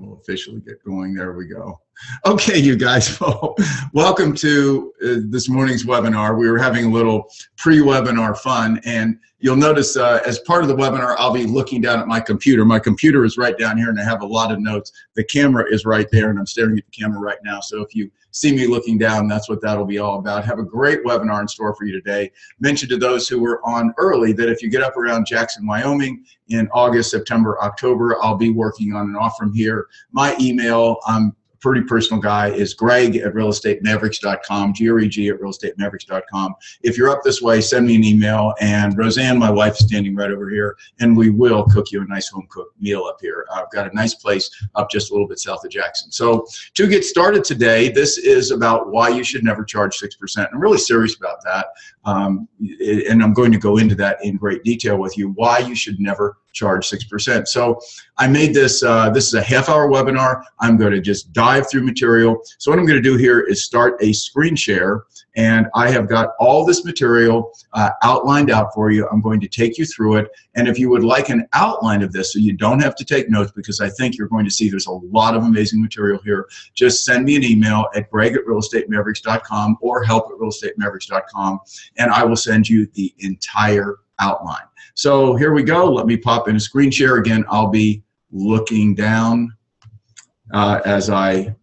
We'll officially get going. There we go. Okay, you guys, well, welcome to uh, this morning's webinar. We were having a little pre-webinar fun, and you'll notice uh, as part of the webinar, I'll be looking down at my computer. My computer is right down here, and I have a lot of notes. The camera is right there, and I'm staring at the camera right now. So if you see me looking down, that's what that'll be all about. Have a great webinar in store for you today. Mention to those who were on early that if you get up around Jackson, Wyoming in August, September, October, I'll be working on and off from here. My email, I'm pretty personal guy is greg at realestatemavericks.com, G-R-E-G at realestatemaverickscom. If you're up this way, send me an email. And Roseanne, my wife, is standing right over here, and we will cook you a nice home cooked meal up here. I've got a nice place up just a little bit south of Jackson. So to get started today, this is about why you should never charge 6%. I'm really serious about that. Um, and I'm going to go into that in great detail with you, why you should never charge 6%. So I made this, uh, this is a half hour webinar. I'm going to just dive through material. So what I'm going to do here is start a screen share and I have got all this material uh, outlined out for you. I'm going to take you through it. And if you would like an outline of this so you don't have to take notes because I think you're going to see there's a lot of amazing material here, just send me an email at greg at realestatemavericks.com or help at realestatemavericks.com and I will send you the entire outline. So here we go. Let me pop in a screen share again. I'll be looking down uh, as I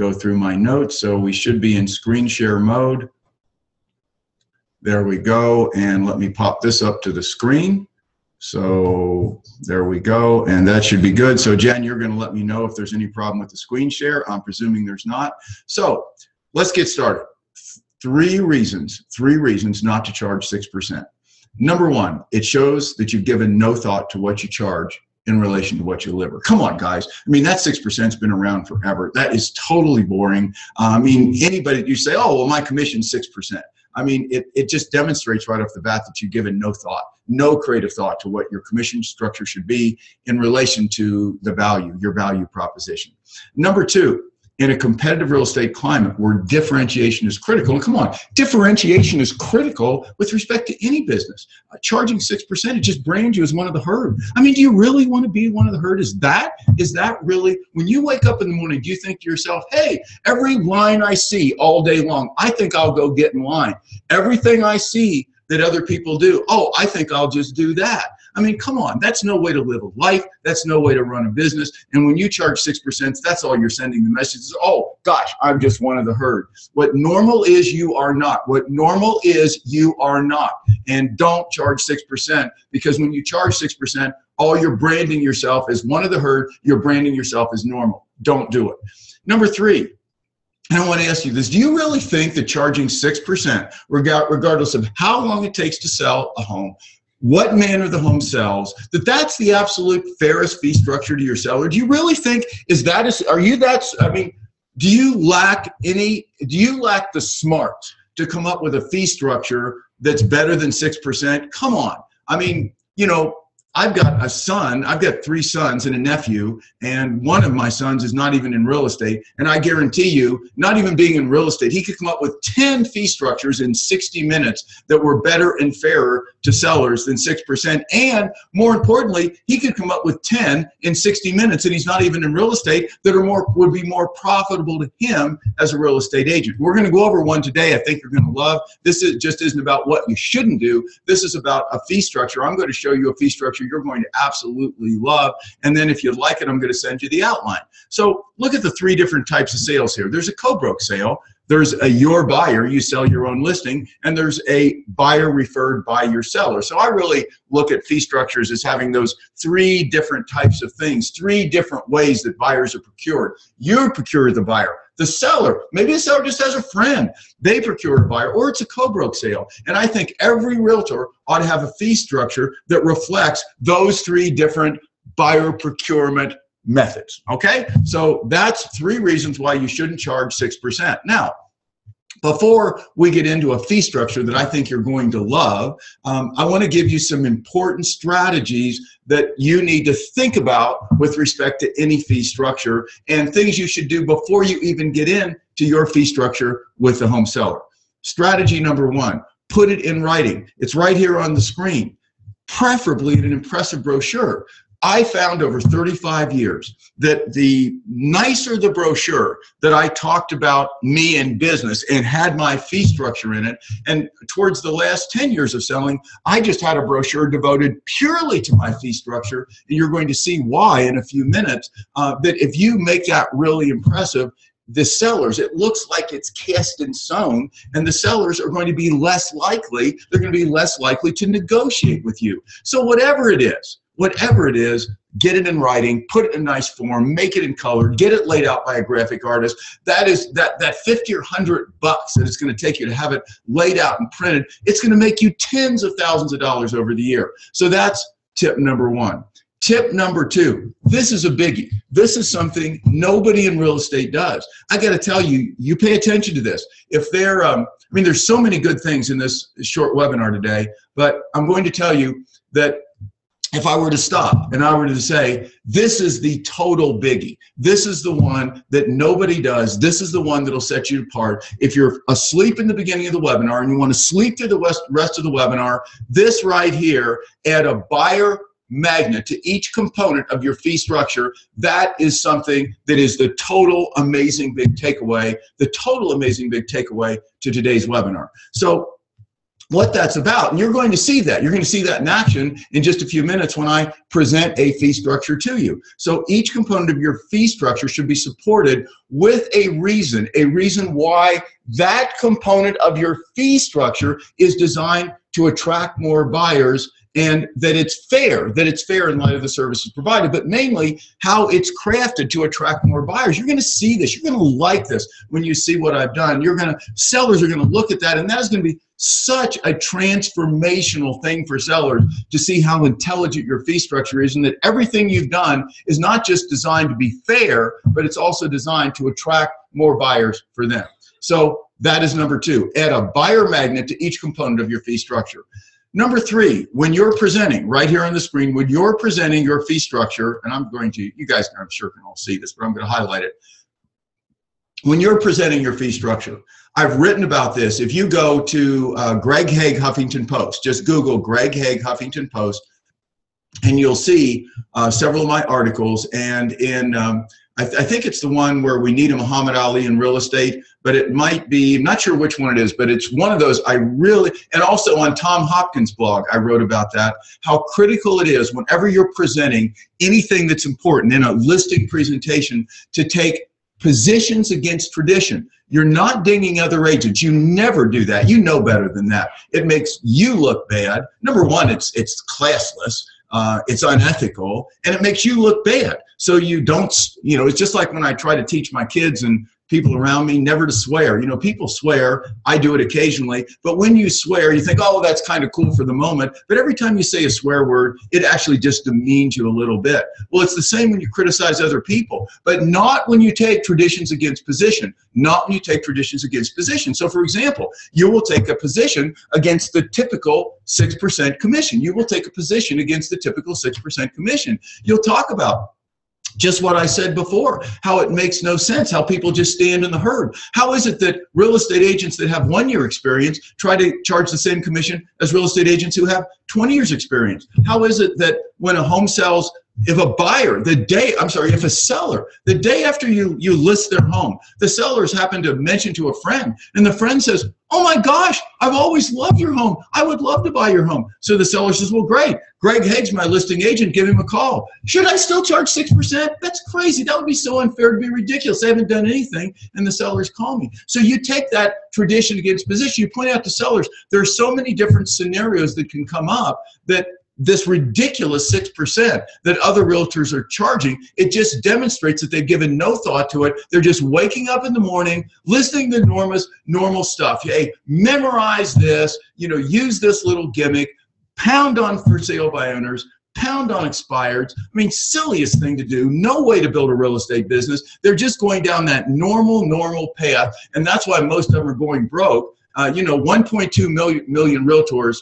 go through my notes. So we should be in screen share mode. There we go. And let me pop this up to the screen. So there we go. And that should be good. So Jen, you're going to let me know if there's any problem with the screen share. I'm presuming there's not. So let's get started. Three reasons, three reasons not to charge 6%. Number one, it shows that you've given no thought to what you charge in relation to what you deliver. Come on, guys. I mean, that 6% has been around forever. That is totally boring. Uh, I mean, anybody, you say, oh, well, my commission's 6%. I mean, it, it just demonstrates right off the bat that you've given no thought, no creative thought to what your commission structure should be in relation to the value, your value proposition. Number two, in a competitive real estate climate where differentiation is critical. And come on, differentiation is critical with respect to any business. Uh, charging 6%, it just brands you as one of the herd. I mean, do you really want to be one of the herd? Is that, is that really, when you wake up in the morning, do you think to yourself, hey, every line I see all day long, I think I'll go get in line. Everything I see that other people do, oh, I think I'll just do that. I mean, come on, that's no way to live a life. That's no way to run a business. And when you charge 6%, that's all you're sending the message is, oh, gosh, I'm just one of the herd. What normal is, you are not. What normal is, you are not. And don't charge 6% because when you charge 6%, all you're branding yourself as one of the herd, you're branding yourself as normal. Don't do it. Number three, and I want to ask you this Do you really think that charging 6%, regardless of how long it takes to sell a home, what manner the home sells, that that's the absolute fairest fee structure to your seller? Do you really think is that is are you that I mean, do you lack any do you lack the smart to come up with a fee structure that's better than 6%? Come on. I mean, you know, I've got a son, I've got three sons and a nephew, and one of my sons is not even in real estate. And I guarantee you, not even being in real estate, he could come up with 10 fee structures in 60 minutes that were better and fairer to sellers than 6%. And more importantly, he could come up with 10 in 60 minutes, and he's not even in real estate, that are more would be more profitable to him as a real estate agent. We're going to go over one today I think you're going to love. This is, just isn't about what you shouldn't do. This is about a fee structure. I'm going to show you a fee structure you're going to absolutely love. And then if you like it, I'm going to send you the outline. So look at the three different types of sales here. There's a co-broke sale. There's a your buyer, you sell your own listing, and there's a buyer referred by your seller. So I really look at fee structures as having those three different types of things, three different ways that buyers are procured. You procure the buyer. The seller, maybe the seller just has a friend. They procure a buyer, or it's a co-broke sale. And I think every realtor ought to have a fee structure that reflects those three different buyer procurement methods. Okay? So that's three reasons why you shouldn't charge 6%. Now, before we get into a fee structure that I think you're going to love, um, I want to give you some important strategies that you need to think about with respect to any fee structure and things you should do before you even get into your fee structure with the home seller. Strategy number one, put it in writing. It's right here on the screen, preferably in an impressive brochure I found over 35 years that the nicer the brochure that I talked about me and business and had my fee structure in it, and towards the last 10 years of selling, I just had a brochure devoted purely to my fee structure. And you're going to see why in a few minutes. Uh, that if you make that really impressive, the sellers, it looks like it's cast and sewn, and the sellers are going to be less likely, they're going to be less likely to negotiate with you. So, whatever it is, whatever it is, get it in writing, put it in nice form, make it in color, get it laid out by a graphic artist. That is that that 50 or 100 bucks that it's going to take you to have it laid out and printed, it's going to make you tens of thousands of dollars over the year. So that's tip number 1. Tip number two, this is a biggie. This is something nobody in real estate does. I got to tell you, you pay attention to this. If they're, um, I mean, there's so many good things in this short webinar today, but I'm going to tell you that if I were to stop and I were to say, this is the total biggie, this is the one that nobody does, this is the one that'll set you apart. If you're asleep in the beginning of the webinar and you want to sleep through the rest of the webinar, this right here, add a buyer magnet to each component of your fee structure, that is something that is the total amazing big takeaway, the total amazing big takeaway to today's webinar. So what that's about. And you're going to see that. You're going to see that in action in just a few minutes when I present a fee structure to you. So each component of your fee structure should be supported with a reason, a reason why that component of your fee structure is designed to attract more buyers and that it's fair, that it's fair in light of the services provided, but mainly how it's crafted to attract more buyers. You're going to see this. You're going to like this when you see what I've done. You're going to, sellers are going to look at that, and that is going to be such a transformational thing for sellers to see how intelligent your fee structure is and that everything you've done is not just designed to be fair, but it's also designed to attract more buyers for them. So that is number two. Add a buyer magnet to each component of your fee structure. Number three, when you're presenting right here on the screen, when you're presenting your fee structure, and I'm going to, you guys I'm sure can all see this, but I'm going to highlight it. When you're presenting your fee structure, I've written about this. If you go to uh, Greg Hague Huffington Post, just Google Greg Hague Huffington Post, and you'll see uh, several of my articles. And in um, I, th- I, think it's the one where we need a Muhammad Ali in real estate, but it might be, I'm not sure which one it is, but it's one of those I really, and also on Tom Hopkins' blog, I wrote about that, how critical it is whenever you're presenting anything that's important in a listing presentation to take positions against tradition. You're not dinging other agents. You never do that. You know better than that. It makes you look bad. Number one, it's it's classless uh, it's unethical and it makes you look bad. So you don't you know it's just like when i try to teach my kids and people around me never to swear. You know, people swear. I do it occasionally. But when you swear, you think, oh, that's kind of cool for the moment. But every time you say a swear word, it actually just demeans you a little bit. Well, it's the same when you criticize other people, but not when you take traditions against position, not when you take traditions against position. So, for example, you will take a position against the typical 6% commission. You will take a position against the typical 6% commission. You'll talk about just what I said before, how it makes no sense, how people just stand in the herd. How is it that real estate agents that have one year experience try to charge the same commission as real estate agents who have 20 years experience? How is it that when a home sells if a buyer the day i'm sorry if a seller the day after you you list their home the sellers happen to mention to a friend and the friend says oh my gosh i've always loved your home. I would love to buy your home. So the seller says well great. Greg hague's my listing agent give him a call. Should i still charge 6% that's crazy. That would be so unfair. To be ridiculous. I haven't done anything. And the sellers call me. So you take that tradition against position. You point out to sellers there are so many different scenarios that can come up that this ridiculous 6% that other realtors are charging, it just demonstrates that they've given no thought to it. They're just waking up in the morning, listening to normal, normal stuff. Hey, memorize this, you know, use this little gimmick, pound on for sale by owners, pound on expireds. I mean, silliest thing to do. No way to build a real estate business. They're just going down that normal, normal path. And that's why most of them are going broke. Uh, you know, 1.2 million, million realtors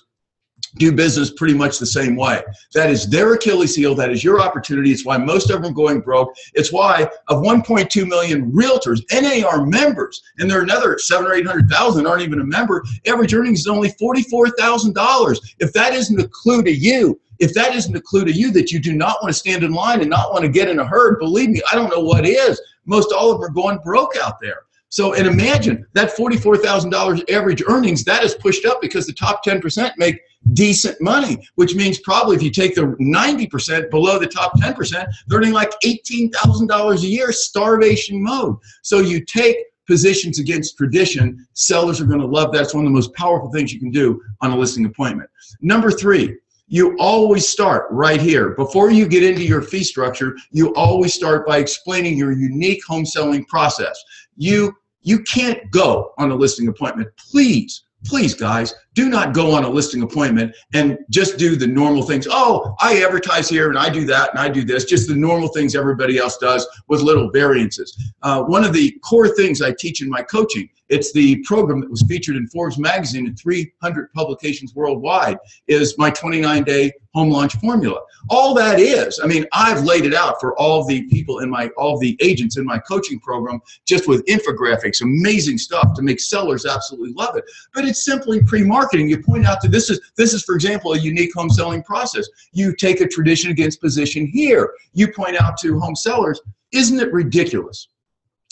do business pretty much the same way. That is their Achilles heel. That is your opportunity. It's why most of them are going broke. It's why of 1.2 million realtors, NAR members, and there are another seven or 800,000 aren't even a member, average earnings is only $44,000. If that isn't a clue to you, if that isn't a clue to you that you do not want to stand in line and not want to get in a herd, believe me, I don't know what is. Most all of them are going broke out there. So, and imagine that $44,000 average earnings, that is pushed up because the top 10% make decent money, which means probably if you take the 90% below the top 10%, they're earning like $18,000 a year, starvation mode. So you take positions against tradition, sellers are going to love that. It's one of the most powerful things you can do on a listing appointment. Number three, you always start right here. Before you get into your fee structure, you always start by explaining your unique home selling process. You you can't go on a listing appointment. Please please guys do not go on a listing appointment and just do the normal things oh i advertise here and i do that and i do this just the normal things everybody else does with little variances uh, one of the core things i teach in my coaching it's the program that was featured in Forbes magazine and 300 publications worldwide is my 29 day home launch formula. All that is, I mean, I've laid it out for all the people in my, all the agents in my coaching program, just with infographics, amazing stuff to make sellers absolutely love it. But it's simply pre-marketing. You point out that this is, this is, for example, a unique home selling process. You take a tradition against position here. You point out to home sellers, isn't it ridiculous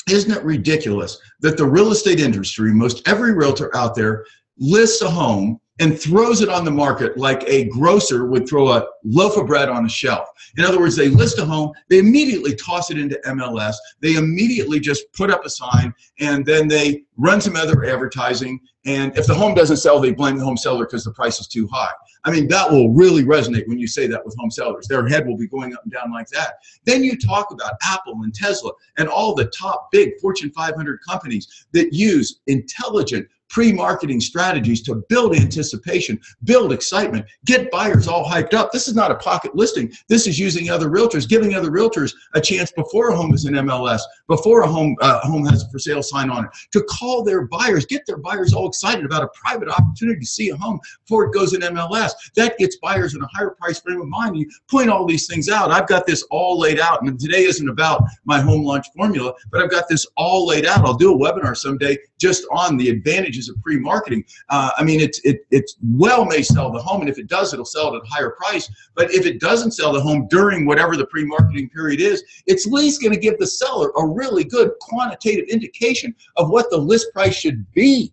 isn't it ridiculous that the real estate industry, most every realtor out there, lists a home and throws it on the market like a grocer would throw a loaf of bread on a shelf. In other words, they list a home, they immediately toss it into MLS, they immediately just put up a sign, and then they run some other advertising. And if the home doesn't sell, they blame the home seller because the price is too high. I mean, that will really resonate when you say that with home sellers. Their head will be going up and down like that. Then you talk about Apple and Tesla and all the top big Fortune 500 companies that use intelligent, pre-marketing strategies to build anticipation, build excitement, get buyers all hyped up. This is not a pocket listing. This is using other realtors, giving other realtors a chance before a home is in MLS, before a home uh, home has a for sale sign on it, to call their buyers, get their buyers all excited about a private opportunity to see a home before it goes in MLS. That gets buyers in a higher price frame of mind. You point all these things out. I've got this all laid out, and today isn't about my home launch formula, but I've got this all laid out. I'll do a webinar someday just on the advantages of pre-marketing. Uh, I mean, it's it it's well may sell the home, and if it does, it'll sell it at a higher price. But if it doesn't sell the home during whatever the pre-marketing period is, it's at least going to give the seller a really good quantitative indication of what the list price should be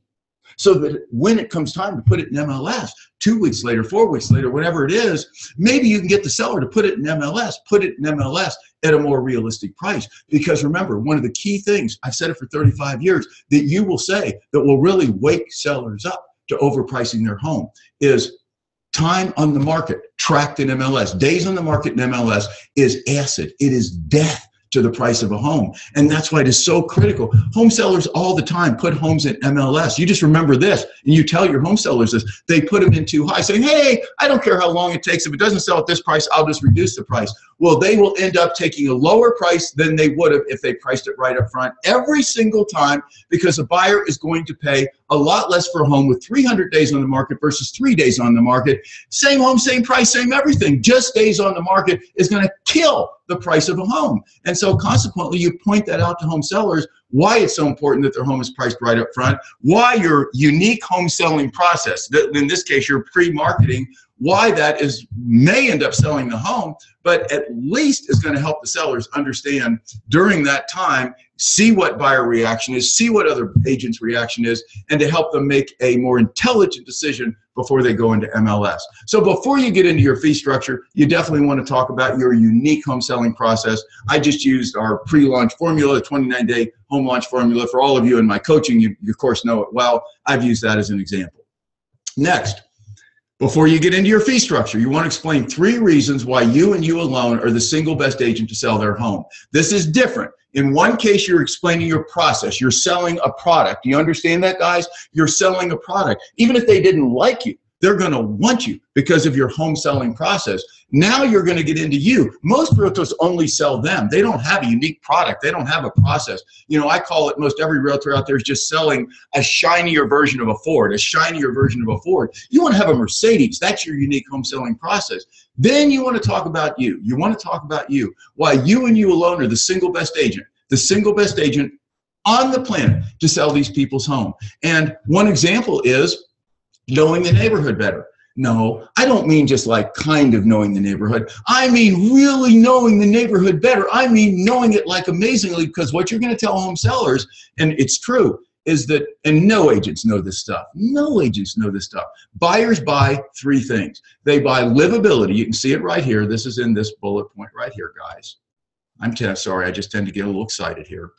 so that when it comes time to put it in MLS, two weeks later, four weeks later, whatever it is, maybe you can get the seller to put it in MLS, put it in MLS at a more realistic price. Because remember, one of the key things, I've said it for 35 years, that you will say that will really wake sellers up to overpricing their home is time on the market tracked in MLS. Days on the market in MLS is acid. It is death to the price of a home. And that's why it is so critical. Home sellers all the time put homes in MLS. You just remember this and you tell your home sellers this. They put them in too high, saying, hey, I don't care how long it takes. If it doesn't sell at this price, I'll just reduce the price. Well, they will end up taking a lower price than they would have if they priced it right up front every single time because a buyer is going to pay a lot less for a home with 300 days on the market versus three days on the market. Same home, same price, same everything. Just days on the market is going to kill the price of a home. And so consequently, you point that out to home sellers why it's so important that their home is priced right up front, why your unique home selling process, in this case, your pre-marketing, why that is may end up selling the home, but at least is going to help the sellers understand during that time, see what buyer reaction is, see what other agents' reaction is, and to help them make a more intelligent decision before they go into MLS. So before you get into your fee structure, you definitely want to talk about your unique home selling process. I just used our pre-launch formula, 29-day home launch formula. For all of you in my coaching, you, you of course know it well. I've used that as an example. Next, before you get into your fee structure, you want to explain three reasons why you and you alone are the single best agent to sell their home. This is different. In one case, you're explaining your process. You're selling a product. You understand that, guys? You're selling a product. Even if they didn't like you, they're going to want you because of your home selling process. Now you're going to get into you. Most realtors only sell them. They don't have a unique product. They don't have a process. You know, I call it most every realtor out there is just selling a shinier version of a Ford, a shinier version of a Ford. You want to have a Mercedes. That's your unique home selling process. Then you want to talk about you. You want to talk about you. Why you and you alone are the single best agent. The single best agent on the planet to sell these people's home. And one example is knowing the neighborhood better. No, I don't mean just like kind of knowing the neighborhood. I mean really knowing the neighborhood better. I mean knowing it like amazingly because what you're going to tell home sellers, and it's true, is that, and no agents know this stuff. No agents know this stuff. Buyers buy three things. They buy livability. You can see it right here. This is in this bullet point right here, guys. I'm sorry, I just tend to get a little excited here.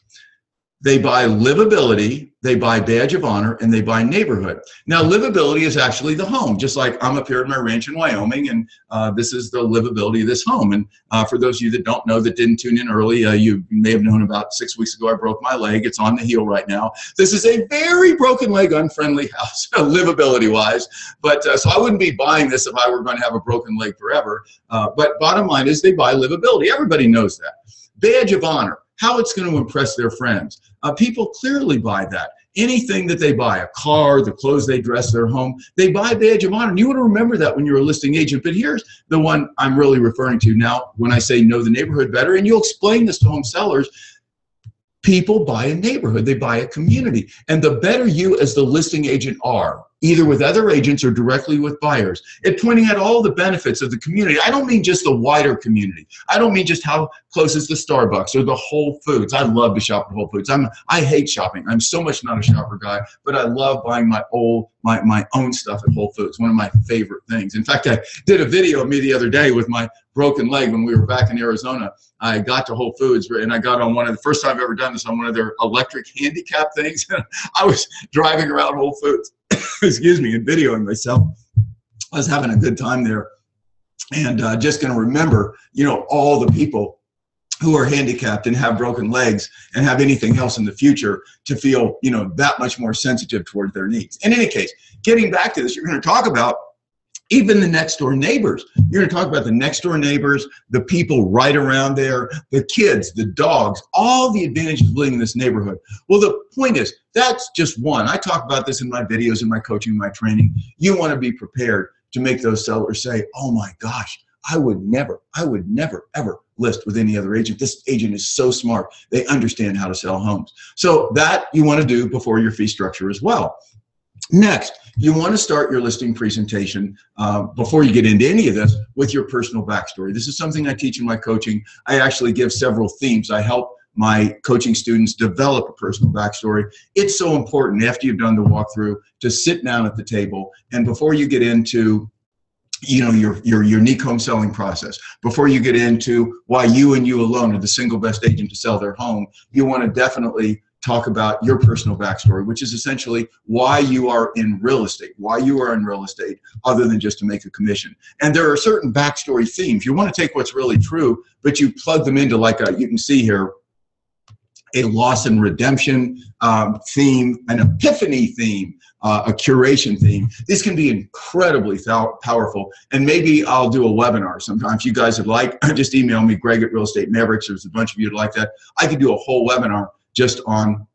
They buy livability, they buy badge of honor, and they buy neighborhood. Now, livability is actually the home, just like I'm up here at my ranch in Wyoming, and uh, this is the livability of this home. And uh, for those of you that don't know, that didn't tune in early, uh, you may have known about six weeks ago I broke my leg. It's on the heel right now. This is a very broken leg, unfriendly house, livability wise. But uh, so I wouldn't be buying this if I were going to have a broken leg forever. Uh, but bottom line is they buy livability. Everybody knows that. Badge of honor how it's going to impress their friends. Uh, people clearly buy that. Anything that they buy, a car, the clothes they dress their home, they buy badge of honor. And you want to remember that when you're a listing agent. But here's the one I'm really referring to now when I say know the neighborhood better. And you'll explain this to home sellers people buy a neighborhood, they buy a community. And the better you as the listing agent are, either with other agents or directly with buyers, at pointing out all the benefits of the community. I don't mean just the wider community. I don't mean just how close is the Starbucks or the Whole Foods. I love to shop at Whole Foods. I'm I hate shopping. I'm so much not a shopper guy, but I love buying my old my, my own stuff at Whole Foods. One of my favorite things. In fact, I did a video of me the other day with my broken leg when we were back in Arizona. I got to Whole Foods and I got on one of the first time I've ever done this on one of their electric handicap things. I was driving around Whole Foods excuse me, and videoing myself. I was having a good time there and uh, just going to remember, you know, all the people who are handicapped and have broken legs and have anything else in the future to feel, you know, that much more sensitive towards their needs. In any case, getting back to this, you're going to talk about even the next door neighbors. You're going to talk about the next door neighbors, the people right around there, the kids, the dogs, all the advantages of living in this neighborhood. Well, the point is, that's just one. I talk about this in my videos, in my coaching, my training. You want to be prepared to make those sellers say, oh my gosh, I would never, I would never, ever list with any other agent. This agent is so smart. They understand how to sell homes. So that you want to do before your fee structure as well. Next, you want to start your listing presentation uh, before you get into any of this with your personal backstory. This is something I teach in my coaching. I actually give several themes. I help my coaching students develop a personal backstory. It's so important after you've done the walkthrough to sit down at the table and before you get into you know your your unique home selling process before you get into why you and you alone are the single best agent to sell their home you want to definitely talk about your personal backstory, which is essentially why you are in real estate, why you are in real estate, other than just to make a commission. And there are certain backstory themes. You want to take what's really true, but you plug them into like a, you can see here, a loss and redemption um, theme, an epiphany theme, uh, a curation theme. These can be incredibly powerful. And maybe I'll do a webinar sometime. If you guys would like, just email me, greg at Real Estate Mavericks. There's a bunch of you would like that. I could do a whole webinar just on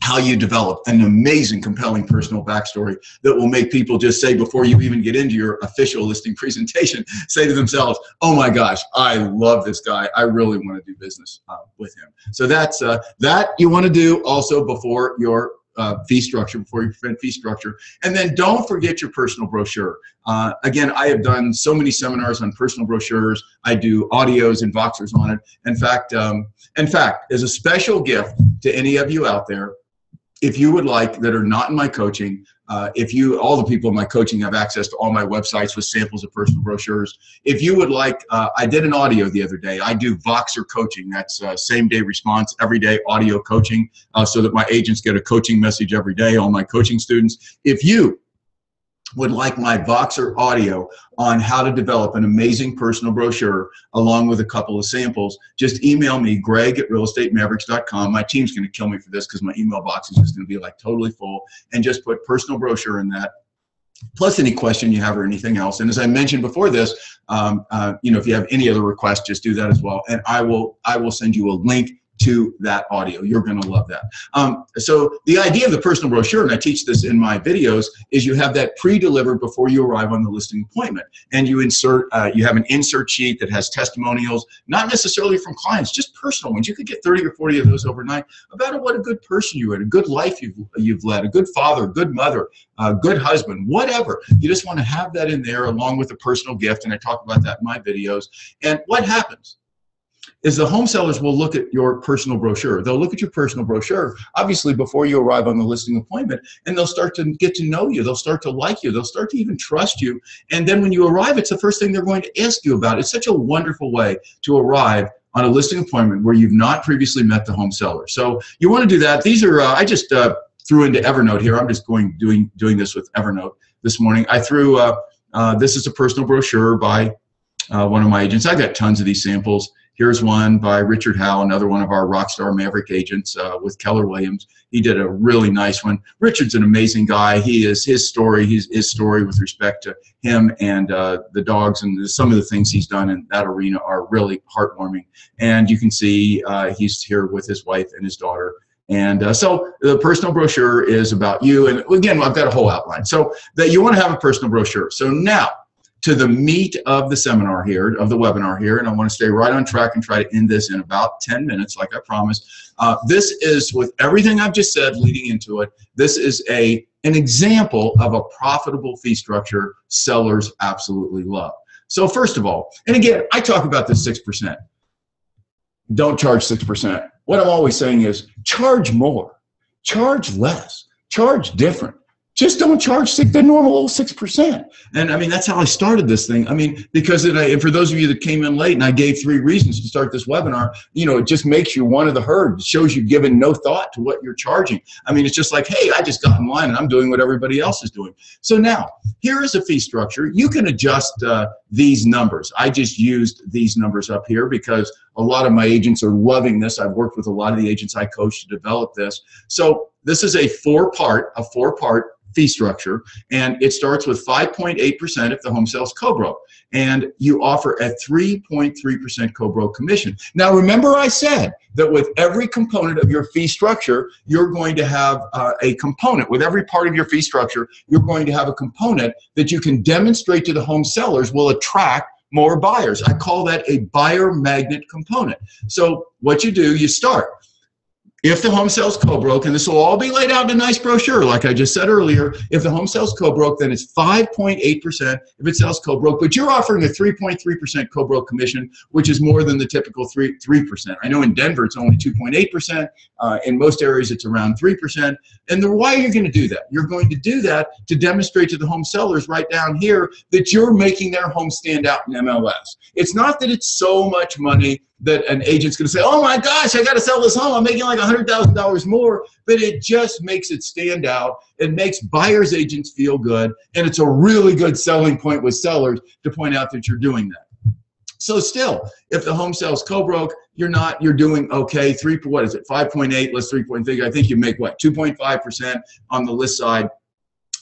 how you develop an amazing, compelling personal backstory that will make people just say before you even get into your official listing presentation, say to themselves, "Oh my gosh, I love this guy. I really want to do business uh, with him." So that's uh, that you want to do also before your uh, fee structure before you prevent fee structure. And then don't forget your personal brochure. Uh, again, I have done so many seminars on personal brochures. I do audios and Voxers on it. In fact, um, in fact, as a special gift to any of you out there, if you would like that are not in my coaching, uh, if you, all the people in my coaching have access to all my websites with samples of personal brochures. If you would like, uh, I did an audio the other day. I do Voxer coaching. That's uh, same day response, every day audio coaching, uh, so that my agents get a coaching message every day. All my coaching students. If you would like my Voxer audio on how to develop an amazing personal brochure along with a couple of samples, just email me, greg at realestatemavericks.com. My team's going to kill me for this because my email box is just going to be like totally full. And just put personal brochure in that plus any question you have or anything else. And as I mentioned before this, um, uh, you know, if you have any other requests, just do that as well. And I will, I will send you a link to that audio. You're going to love that. Um, so the idea of the personal brochure, and I teach this in my videos, is you have that pre-delivered before you arrive on the listing appointment, and you insert, uh, you have an insert sheet that has testimonials, not necessarily from clients, just personal ones. You could get 30 or 40 of those overnight about what a good person you are, a good life you've you've led, a good father, a good mother, a good husband, whatever. You just want to have that in there along with a personal gift, and I talk about that in my videos. And what happens? Is the home sellers will look at your personal brochure. They'll look at your personal brochure, obviously before you arrive on the listing appointment, and they'll start to get to know you. They'll start to like you. They'll start to even trust you. And then when you arrive, it's the first thing they're going to ask you about. It's such a wonderful way to arrive on a listing appointment where you've not previously met the home seller. So you want to do that. These are, uh, I just uh, threw into Evernote here. I'm just going doing doing this with Evernote this morning. I threw, uh, uh this is a personal brochure by uh, one of my agents. I've got tons of these samples. Here's one by Richard Howe, another one of our Rockstar Maverick agents uh, with Keller Williams. He did a really nice one. Richard's an amazing guy. He is his story, his, his story with respect to him and uh, the dogs and some of the things he's done in that arena are really heartwarming. And you can see uh, he's here with his wife and his daughter. And uh, so the personal brochure is about you. And again, I've got a whole outline. So that you want to have a personal brochure. So now to the meat of the seminar here, of the webinar here, and I want to stay right on track and try to end this in about 10 minutes, like I promised. Uh, this is, with everything I've just said leading into it, this is a an example of a profitable fee structure sellers absolutely love. So first of all, and again, I talk about this 6%. Don't charge 6%. What I'm always saying is charge more, charge less, charge different just don't charge six, the normal old six percent. And I mean, that's how I started this thing. I mean, because it, and for those of you that came in late, and I gave three reasons to start this webinar, you know, it just makes you one of the herd. It shows you've given no thought to what you're charging. I mean, it's just like, hey, I just got in line and I'm doing what everybody else is doing. So now, here is a fee structure. You can adjust uh, these numbers. I just used these numbers up here because a lot of my agents are loving this. I've worked with a lot of the agents I coach to develop this. So this is a four part, a four part fee structure, and it starts with 5.8% if the home sells co-broke, and you offer a 3.3% co-broke commission. Now, remember I said that with every component of your fee structure, you're going to have uh, a component. With every part of your fee structure, you're going to have a component that you can demonstrate to the home sellers will attract more buyers. I call that a buyer magnet component. So what you do, you start if the home sells co-broke, and this will all be laid out in a nice brochure, like I just said earlier, if the home sells co-broke, then it's 5.8% if it sells co-broke, but you're offering a 3.3% co-broke commission, which is more than the typical 3, 3%. I know in Denver it's only 2.8%. Uh, in most areas it's around 3%. And the, why are you going to do that? You're going to do that to demonstrate to the home sellers right down here that you're making their home stand out in MLS. It's not that it's so much money that an agent's going to say, oh my gosh, I got to sell this home. I'm making like $100,000 more. But it just makes it stand out. It makes buyer's agents feel good. And it's a really good selling point with sellers to point out that you're doing that. So still, if the home sells co-broke, you're not, you're doing okay. Three, what is it? 5.8, let's 3.3. I think you make what? 2.5% on the list side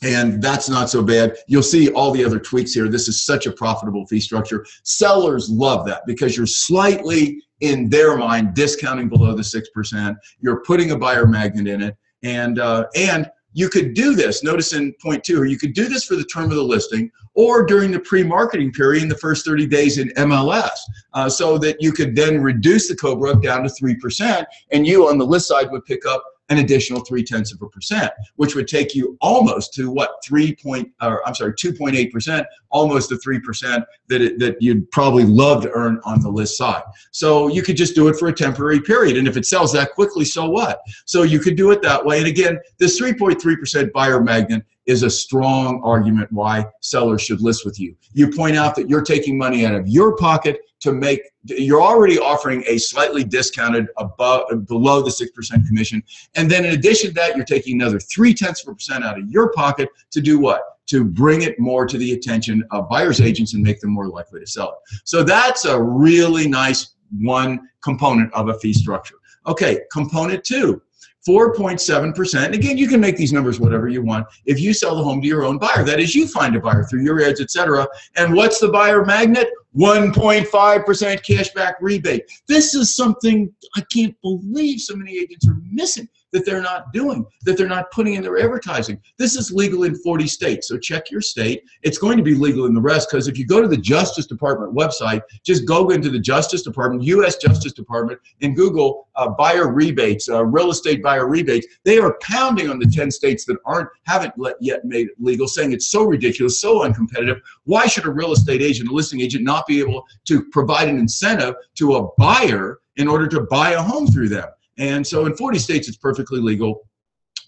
and that's not so bad. You'll see all the other tweaks here. This is such a profitable fee structure. Sellers love that because you're slightly, in their mind, discounting below the 6%. You're putting a buyer magnet in it. And, uh, and you could do this, notice in point two, or you could do this for the term of the listing or during the pre-marketing period in the first 30 days in MLS uh, so that you could then reduce the co-broke down to 3% and you on the list side would pick up an additional three tenths of a percent, which would take you almost to what three point, or I'm sorry, 2.8 percent, almost the three percent that it, that you'd probably love to earn on the list side. So you could just do it for a temporary period, and if it sells that quickly, so what? So you could do it that way. And again, this 3.3 percent buyer magnet is a strong argument why sellers should list with you. You point out that you're taking money out of your pocket to make you're already offering a slightly discounted above below the 6% commission. And then in addition to that you're taking another three tenths of a percent out of your pocket to do what? To bring it more to the attention of buyers agents and make them more likely to sell it. So that's a really nice one component of a fee structure. Okay component two 4.7%. And again, you can make these numbers whatever you want. If you sell the home to your own buyer, that is, you find a buyer through your ads, etc. And what's the buyer magnet? 1.5% cashback rebate. This is something I can't believe so many agents are missing that they're not doing, that they're not putting in their advertising. This is legal in 40 states, so check your state. It's going to be legal in the rest because if you go to the Justice Department website, just go into the Justice Department, U.S. Justice Department, and Google uh, buyer rebates, uh, real estate buyer rebates. They are pounding on the 10 states that aren't haven't yet made it legal, saying it's so ridiculous, so uncompetitive. Why should a real estate agent, a listing agent, not be able to provide an incentive to a buyer in order to buy a home through them? And so in 40 states, it's perfectly legal.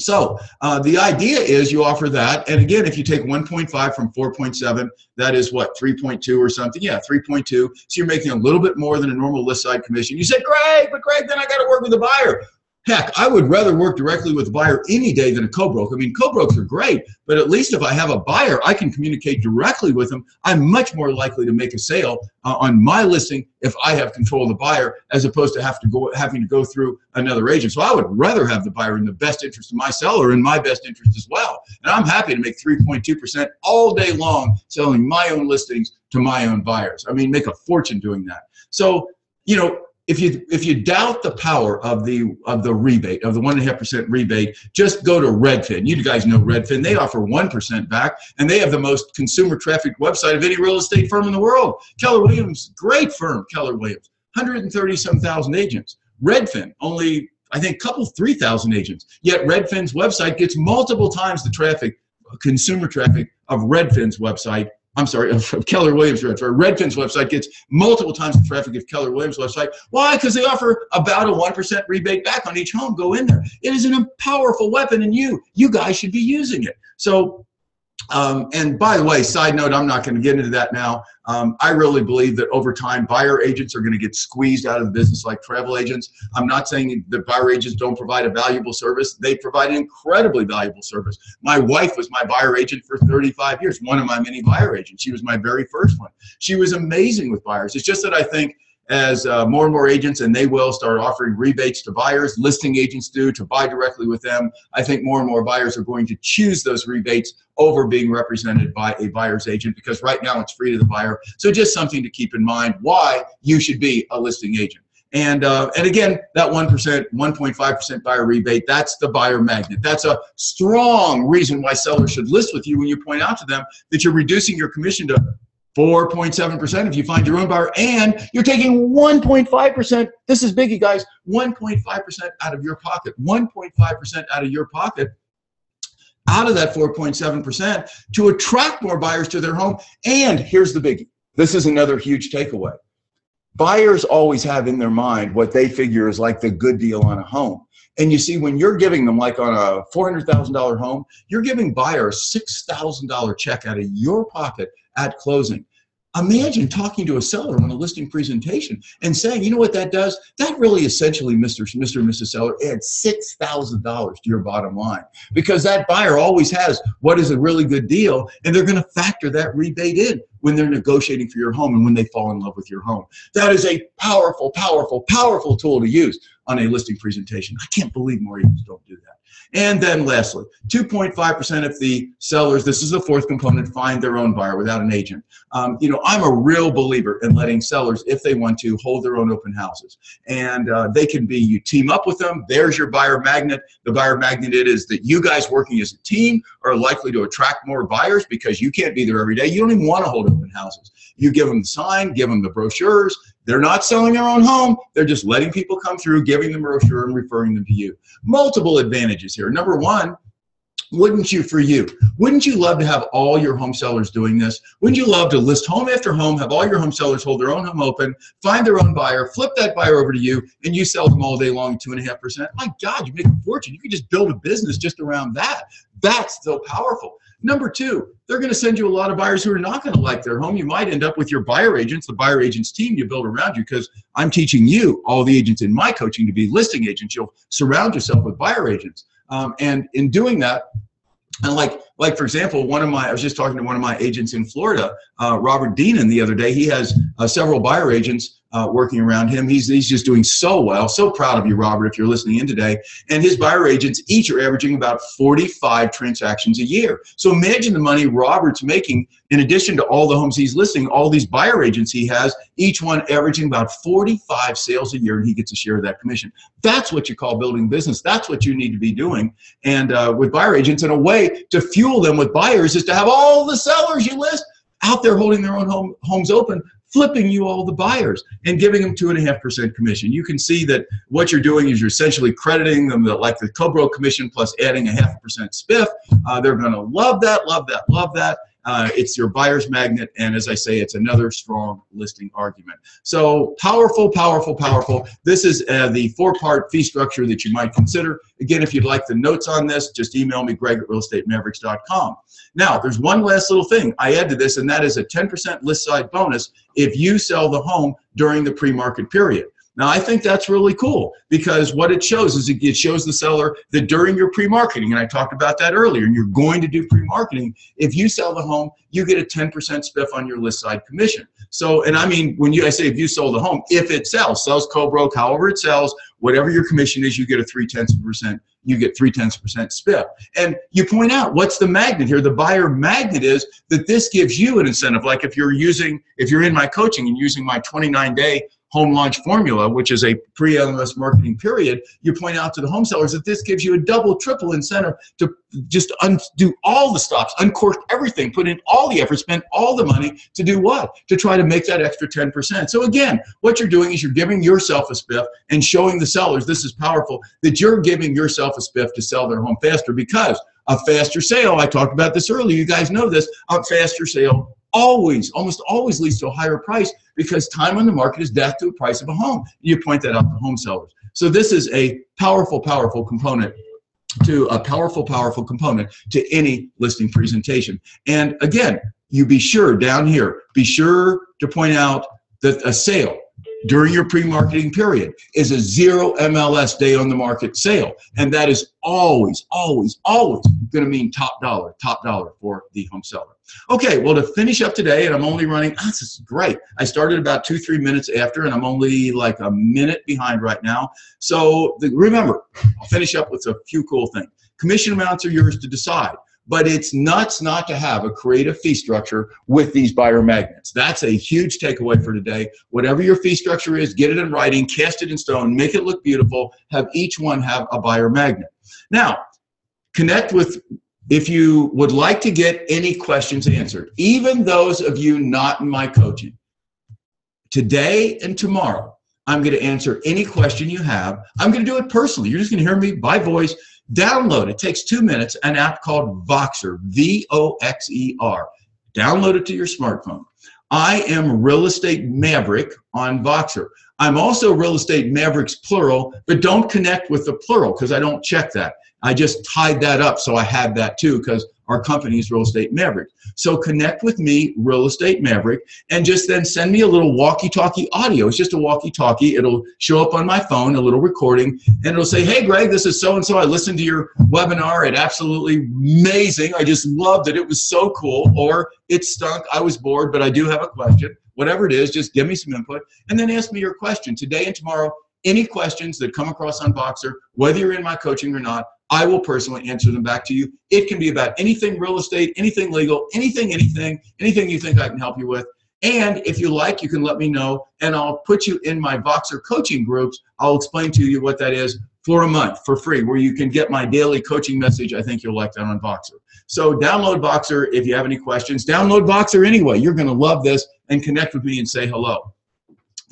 So uh, the idea is you offer that. And again, if you take 1.5 from 4.7, that is what, 3.2 or something? Yeah, 3.2. So you're making a little bit more than a normal list side commission. You said, Greg, but Greg, then I got to work with the buyer. Heck, I would rather work directly with a buyer any day than a co-broker. I mean, co-brokers are great, but at least if I have a buyer, I can communicate directly with them. I'm much more likely to make a sale uh, on my listing if I have control of the buyer, as opposed to have to go having to go through another agent. So I would rather have the buyer in the best interest of my seller in my best interest as well. And I'm happy to make 3.2% all day long selling my own listings to my own buyers. I mean, make a fortune doing that. So you know, if you if you doubt the power of the of the rebate of the one and a half percent rebate, just go to Redfin. You guys know Redfin. They offer one percent back, and they have the most consumer traffic website of any real estate firm in the world. Keller Williams, great firm, Keller Williams, 130 some thousand agents. Redfin, only I think couple three thousand agents. Yet Redfin's website gets multiple times the traffic, consumer traffic of Redfin's website I'm sorry, of, of Keller Williams website. Redfin's website gets multiple times the traffic of Keller Williams website. Why? Because they offer about a 1% rebate back on each home. Go in there. It is a powerful weapon, and you, you guys should be using it. So um, and by the way, side note, I'm not going to get into that now. Um, I really believe that over time, buyer agents are going to get squeezed out of the business like travel agents. I'm not saying that buyer agents don't provide a valuable service. They provide an incredibly valuable service. My wife was my buyer agent for 35 years, one of my many buyer agents. She was my very first one. She was amazing with buyers. It's just that I think as uh, more and more agents, and they will start offering rebates to buyers, listing agents do to buy directly with them. I think more and more buyers are going to choose those rebates over being represented by a buyer's agent because right now it's free to the buyer. So just something to keep in mind why you should be a listing agent. And, uh, and again, that 1%, 1.5% buyer rebate, that's the buyer magnet. That's a strong reason why sellers should list with you when you point out to them that you're reducing your commission to 4.7% if you find your own buyer, and you're taking 1.5%. This is biggie, guys 1.5% out of your pocket, 1.5% out of your pocket, out of that 4.7% to attract more buyers to their home. And here's the biggie this is another huge takeaway. Buyers always have in their mind what they figure is like the good deal on a home. And you see, when you're giving them, like on a $400,000 home, you're giving buyers $6,000 check out of your pocket at closing. Imagine talking to a seller on a listing presentation and saying, you know what that does? That really essentially, Mr. Mr. and Mrs. Seller, adds $6,000 to your bottom line because that buyer always has what is a really good deal and they're going to factor that rebate in when they're negotiating for your home and when they fall in love with your home. That is a powerful, powerful, powerful tool to use on a listing presentation. I can't believe more agents don't do that. And then lastly, 2.5% of the sellers, this is the fourth component, find their own buyer without an agent. Um, you know, I'm a real believer in letting sellers, if they want to, hold their own open houses. And uh, they can be, you team up with them, there's your buyer magnet. The buyer magnet is that you guys working as a team are likely to attract more buyers because you can't be there every day. You don't even want to hold open houses. You give them the sign, give them the brochures, they're not selling their own home. They're just letting people come through, giving them a brochure and referring them to you. Multiple advantages here. Number one, wouldn't you for you? Wouldn't you love to have all your home sellers doing this? Wouldn't you love to list home after home, have all your home sellers hold their own home open, find their own buyer, flip that buyer over to you, and you sell them all day long at two and a half percent? My God, you make a fortune. You can just build a business just around that. That's so powerful. Number two, they're going to send you a lot of buyers who are not going to like their home. You might end up with your buyer agents, the buyer agents team you build around you, because I'm teaching you, all the agents in my coaching, to be listing agents. You'll surround yourself with buyer agents. Um, and in doing that, and like, like for example, one of my, I was just talking to one of my agents in Florida, uh, Robert Deanon, the other day. He has uh, several buyer agents uh, working around him. He's, he's just doing so well. So proud of you, Robert, if you're listening in today. And his buyer agents each are averaging about 45 transactions a year. So imagine the money Robert's making in addition to all the homes he's listing, all these buyer agents he has, each one averaging about 45 sales a year, and he gets a share of that commission. That's what you call building business. That's what you need to be doing. And uh, with buyer agents, in a way to fuel them with buyers is to have all the sellers you list out there holding their own home, homes open flipping you all the buyers and giving them two and a half percent commission. You can see that what you're doing is you're essentially crediting them the, like the co-broke commission plus adding a half percent spiff. Uh, they're going to love that, love that, love that. Uh, it's your buyer's magnet, and as I say, it's another strong listing argument. So powerful, powerful, powerful. This is uh, the four-part fee structure that you might consider. Again, if you'd like the notes on this, just email me, greg at realestatemavericks.com. Now, there's one last little thing I add to this, and that is a 10% list side bonus if you sell the home during the pre-market period. Now, I think that's really cool because what it shows is it shows the seller that during your pre-marketing, and I talked about that earlier, and you're going to do pre-marketing, if you sell the home, you get a 10% spiff on your list side commission. So, and I mean, when you I say if you sold the home, if it sells, sells co-broke, however it sells, whatever your commission is, you get a three tenths percent. you get three tenths percent spiff. And you point out what's the magnet here? The buyer magnet is that this gives you an incentive. Like if you're using, if you're in my coaching and using my 29 day home launch formula, which is a pre-LMS marketing period, you point out to the home sellers that this gives you a double, triple incentive to just undo all the stops, uncork everything, put in all the effort, spend all the money to do what? To try to make that extra 10%. So again, what you're doing is you're giving yourself a spiff and showing the sellers, this is powerful, that you're giving yourself a spiff to sell their home faster because a faster sale, I talked about this earlier, you guys know this, a faster sale always, almost always leads to a higher price because time on the market is death to the price of a home. You point that out to home sellers. So this is a powerful, powerful component to a powerful, powerful component to any listing presentation. And again, you be sure down here, be sure to point out that a sale during your pre-marketing period is a zero MLS day on the market sale. And that is always, always, always going to mean top dollar, top dollar for the home seller. Okay, well, to finish up today, and I'm only running, oh, this is great. I started about two, three minutes after, and I'm only like a minute behind right now. So the, remember, I'll finish up with a few cool things. Commission amounts are yours to decide but it's nuts not to have a creative fee structure with these buyer magnets. That's a huge takeaway for today. Whatever your fee structure is, get it in writing, cast it in stone, make it look beautiful, have each one have a buyer magnet. Now, connect with if you would like to get any questions answered, even those of you not in my coaching. Today and tomorrow, I'm going to answer any question you have. I'm going to do it personally. You're just going to hear me by voice Download, it takes two minutes, an app called Voxer, V O X E R. Download it to your smartphone. I am Real Estate Maverick on Voxer. I'm also Real Estate Mavericks plural, but don't connect with the plural because I don't check that. I just tied that up so I had that too because our company is Real Estate Maverick. So connect with me, Real Estate Maverick, and just then send me a little walkie-talkie audio. It's just a walkie-talkie. It'll show up on my phone, a little recording, and it'll say, hey, Greg, this is so-and-so. I listened to your webinar. It absolutely amazing. I just loved it. It was so cool. Or it stunk. I was bored, but I do have a question. Whatever it is, just give me some input and then ask me your question. Today and tomorrow, any questions that come across on Voxer, whether you're in my coaching or not, I will personally answer them back to you. It can be about anything real estate, anything legal, anything, anything, anything you think I can help you with. And if you like, you can let me know, and I'll put you in my Voxer coaching groups. I'll explain to you what that is for a month for free, where you can get my daily coaching message. I think you'll like that on Voxer. So download Voxer if you have any questions. Download Voxer anyway. You're going to love this and connect with me and say hello.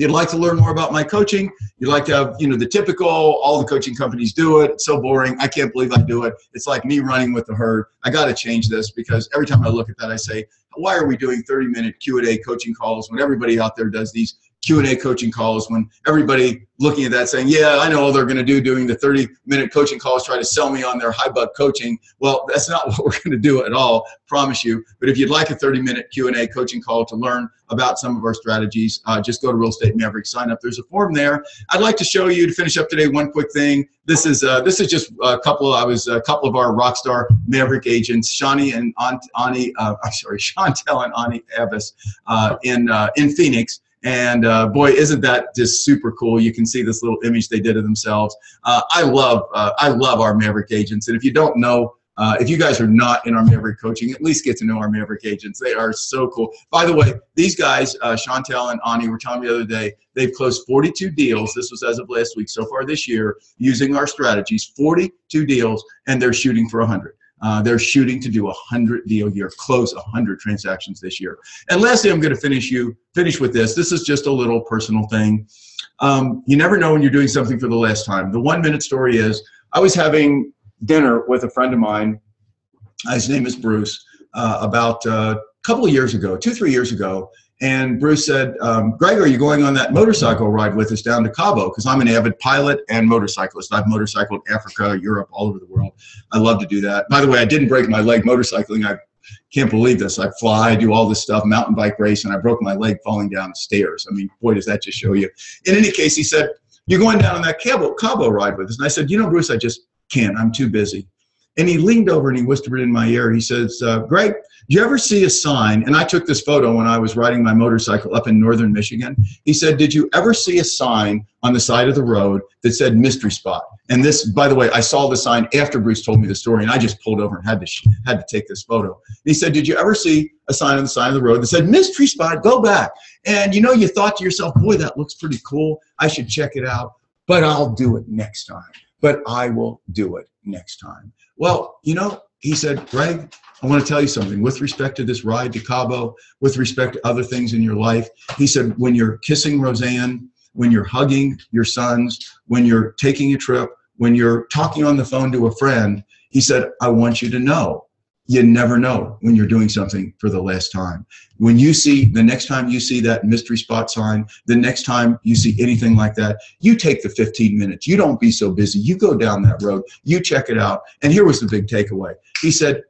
You'd like to learn more about my coaching, you'd like to have, you know, the typical, all the coaching companies do it. It's so boring. I can't believe I do it. It's like me running with the herd. I got to change this because every time I look at that, I say, why are we doing 30 minute Q&A coaching calls when everybody out there does these Q&A coaching calls when everybody looking at that saying, yeah, I know all they're going to do doing the 30 minute coaching calls, try to sell me on their high buck coaching. Well, that's not what we're going to do at all, promise you. But if you'd like a 30 minute Q&A coaching call to learn about some of our strategies, uh, just go to Real Estate Maverick, sign up. There's a form there. I'd like to show you to finish up today one quick thing. This is uh, this is just a couple. I was a couple of our Rockstar Maverick agents, Shawnee and Ani. Uh, I'm sorry, Chantel and Ani Abbas uh, in uh, in Phoenix And uh, boy, isn't that just super cool? You can see this little image they did of themselves. Uh, I love, uh, I love our Maverick agents. And if you don't know, uh, if you guys are not in our Maverick coaching, at least get to know our Maverick agents. They are so cool. By the way, these guys, uh, Chantel and Ani, were telling me the other day, they've closed 42 deals. This was as of last week so far this year using our strategies, 42 deals, and they're shooting for 100. Uh, they're shooting to do a hundred deal year, close a hundred transactions this year. And lastly, I'm going to finish you finish with this. This is just a little personal thing. Um, you never know when you're doing something for the last time. The one minute story is I was having dinner with a friend of mine. His name is Bruce. Uh, about uh, a couple of years ago, two three years ago, and Bruce said, um, Greg, are you going on that motorcycle ride with us down to Cabo? Because I'm an avid pilot and motorcyclist. I've motorcycled Africa, Europe, all over the world. I love to do that. By the way, I didn't break my leg motorcycling. I can't believe this. I fly, I do all this stuff, mountain bike race, and I broke my leg falling down stairs. I mean, boy, does that just show you. In any case, he said, You're going down on that Cabo, Cabo ride with us. And I said, You know, Bruce, I just can't. I'm too busy. And he leaned over and he whispered in my ear, he says, uh, Greg, do you ever see a sign? And I took this photo when I was riding my motorcycle up in northern Michigan. He said, Did you ever see a sign on the side of the road that said mystery spot? And this, by the way, I saw the sign after Bruce told me the story, and I just pulled over and had to had to take this photo. And he said, "Did you ever see a sign on the side of the road that said mystery spot? Go back." And you know, you thought to yourself, "Boy, that looks pretty cool. I should check it out." But I'll do it next time. But I will do it next time. Well, you know, he said, Greg, I want to tell you something with respect to this ride to Cabo, with respect to other things in your life. He said, when you're kissing Roseanne, when you're hugging your sons, when you're taking a trip, when you're talking on the phone to a friend, he said, I want you to know you never know when you're doing something for the last time. When you see the next time you see that mystery spot sign, the next time you see anything like that, you take the 15 minutes. You don't be so busy. You go down that road, you check it out. And here was the big takeaway. He said,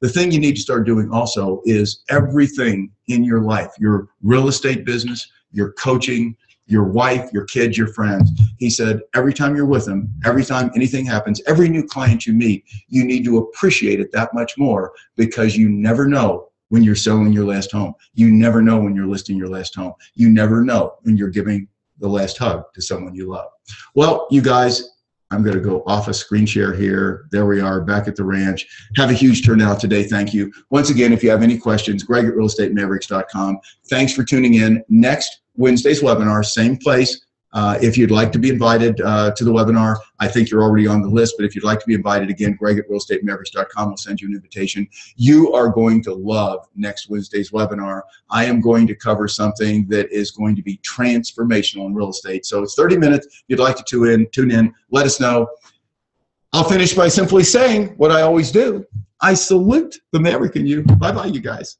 the thing you need to start doing also is everything in your life, your real estate business, your coaching, your wife, your kids, your friends. He said, every time you're with them, every time anything happens, every new client you meet, you need to appreciate it that much more because you never know when you're selling your last home. You never know when you're listing your last home. You never know when you're giving the last hug to someone you love. Well, you guys, I'm going to go off a screen share here. There we are back at the ranch. Have a huge turnout today. Thank you. Once again, if you have any questions, greg at realestatemavericks.com. Thanks for tuning in. Next Wednesday's webinar, same place. Uh, if you'd like to be invited uh, to the webinar, I think you're already on the list, but if you'd like to be invited again, greg at realestatemavericks.com will send you an invitation. You are going to love next Wednesday's webinar. I am going to cover something that is going to be transformational in real estate. So it's 30 minutes. If you'd like to tune in, tune in, let us know. I'll finish by simply saying what I always do. I salute the Maverick in you. Bye-bye, you guys.